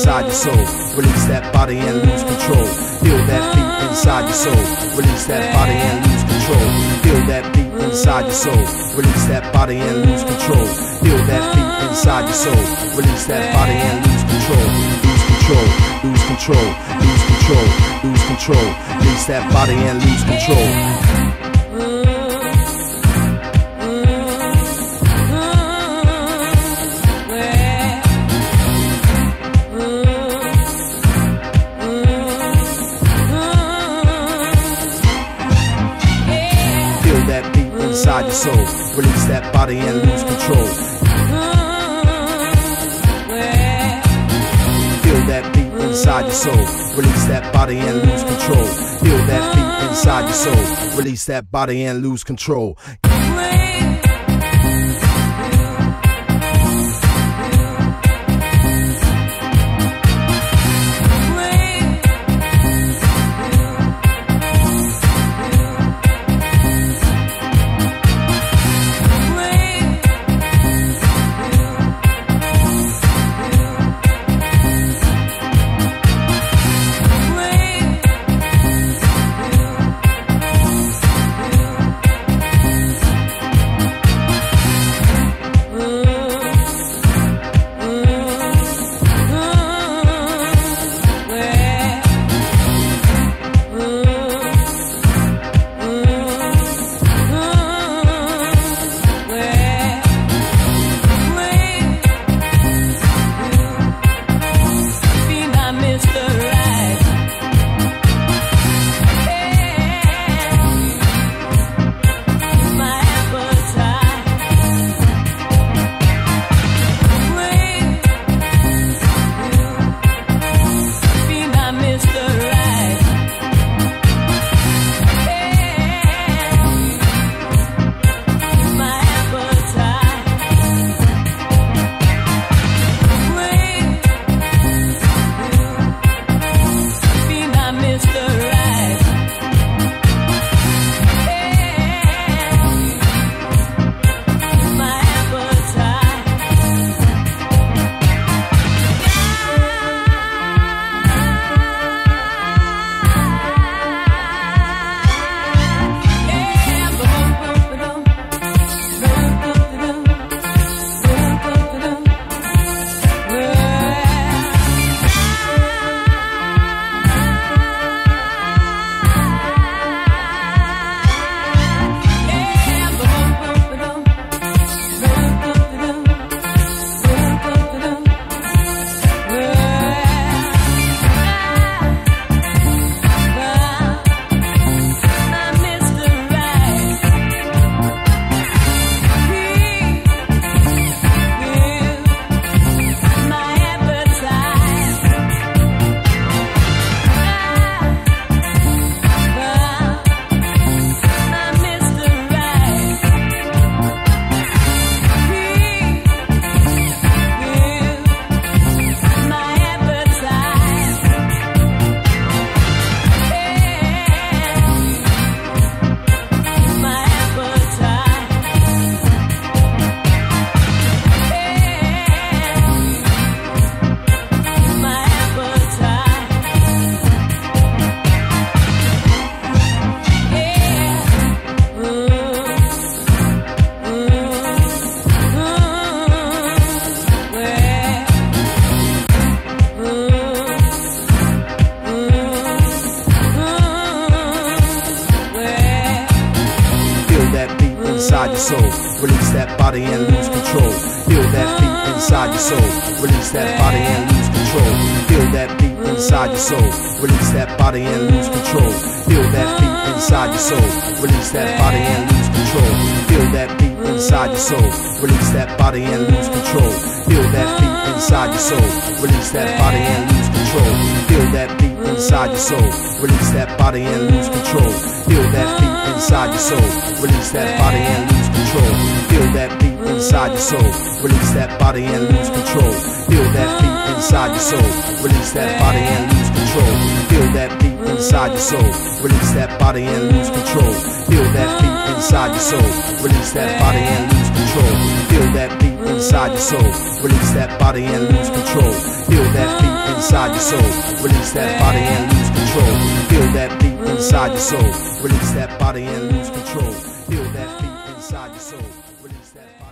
inside your soul. Release that body and lose control. Feel that beat inside your soul. Release that body and lose control. Feel that beat inside your soul. Release that body and lose control. Feel that beat inside your soul. Release that body and lose control. Lose control. Lose control. Lose control. Lose control. Release that body and lose control. Inside your soul. Release that body and lose control. Feel that beat inside your soul. Release that body and lose control. Feel that beat inside your soul. Release that body and lose control. Inside your soul. Release that body and lose control. Feel that beat inside your soul. Release that body and lose control. Feel that beat inside your soul. Release that body and lose control. Feel that beat inside your soul. Release that body and lose control. Feel that beat inside your soul. Release that body and lose control. Feel that beat inside your soul. Release that body and lose control. Feel that beat inside your soul. Release that body and lose control. Feel that beat inside your soul. Release that body and lose control. Feel that beat inside your soul. Release that body and lose control. Feel that beat inside your soul. Release that body and lose control. Feel that beat inside your soul. Release that body and lose control. Feel that beat inside your soul. Release that body and lose control. Feel that beat inside your soul. Release that body and lose control. Feel that beat inside your soul. Release that body and lose control. Feel that beat inside your soul. Release that body and lose control. Feel that beat inside your soul. Release that body.